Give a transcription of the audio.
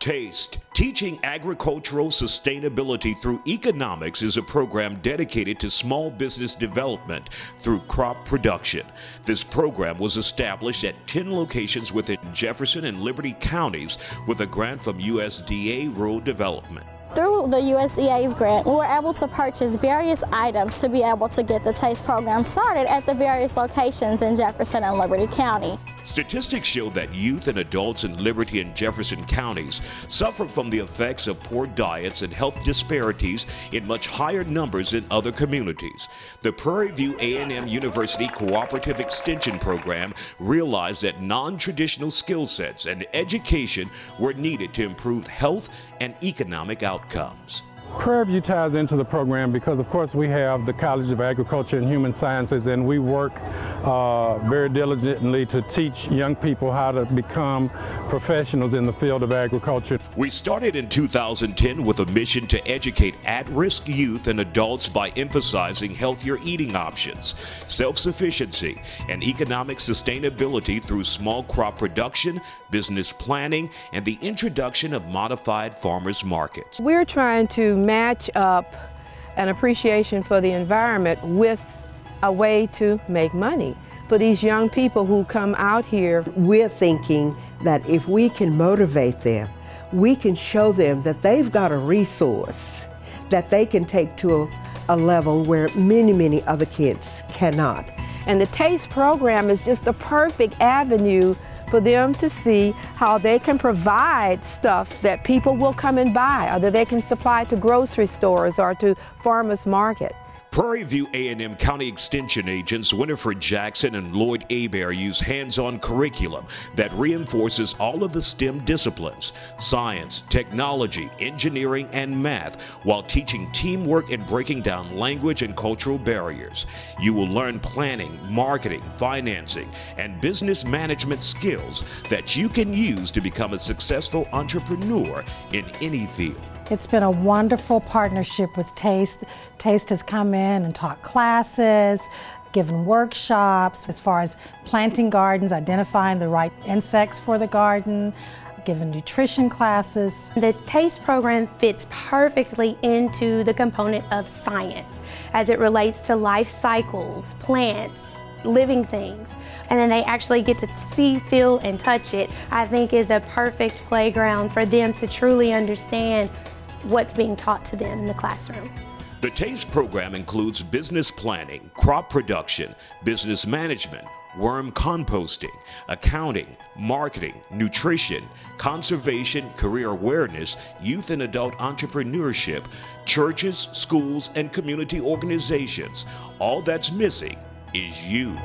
TASTE, Teaching Agricultural Sustainability Through Economics, is a program dedicated to small business development through crop production. This program was established at 10 locations within Jefferson and Liberty counties with a grant from USDA Rural Development. Through the USDA's grant, we were able to purchase various items to be able to get the TASTE program started at the various locations in Jefferson and Liberty County. Statistics show that youth and adults in Liberty and Jefferson counties suffer from the effects of poor diets and health disparities in much higher numbers in other communities. The Prairie View A&M University Cooperative Extension Program realized that non-traditional skill sets and education were needed to improve health and economic outcomes outcomes. Prairie View ties into the program because, of course, we have the College of Agriculture and Human Sciences, and we work uh, very diligently to teach young people how to become professionals in the field of agriculture. We started in 2010 with a mission to educate at-risk youth and adults by emphasizing healthier eating options, self-sufficiency, and economic sustainability through small crop production, business planning, and the introduction of modified farmers markets. We're trying to match up an appreciation for the environment with a way to make money for these young people who come out here. We're thinking that if we can motivate them, we can show them that they've got a resource that they can take to a, a level where many, many other kids cannot. And the TASTE program is just the perfect avenue for them to see how they can provide stuff that people will come and buy or that they can supply to grocery stores or to farmers market. Prairie View A&M County Extension agents Winifred Jackson and Lloyd Abear use hands-on curriculum that reinforces all of the STEM disciplines, science, technology, engineering, and math, while teaching teamwork and breaking down language and cultural barriers. You will learn planning, marketing, financing, and business management skills that you can use to become a successful entrepreneur in any field. It's been a wonderful partnership with TASTE. TASTE has come in and taught classes, given workshops as far as planting gardens, identifying the right insects for the garden, given nutrition classes. The TASTE program fits perfectly into the component of science as it relates to life cycles, plants, living things and then they actually get to see, feel, and touch it, I think is a perfect playground for them to truly understand what's being taught to them in the classroom. The TASTE program includes business planning, crop production, business management, worm composting, accounting, marketing, nutrition, conservation, career awareness, youth and adult entrepreneurship, churches, schools, and community organizations. All that's missing is you.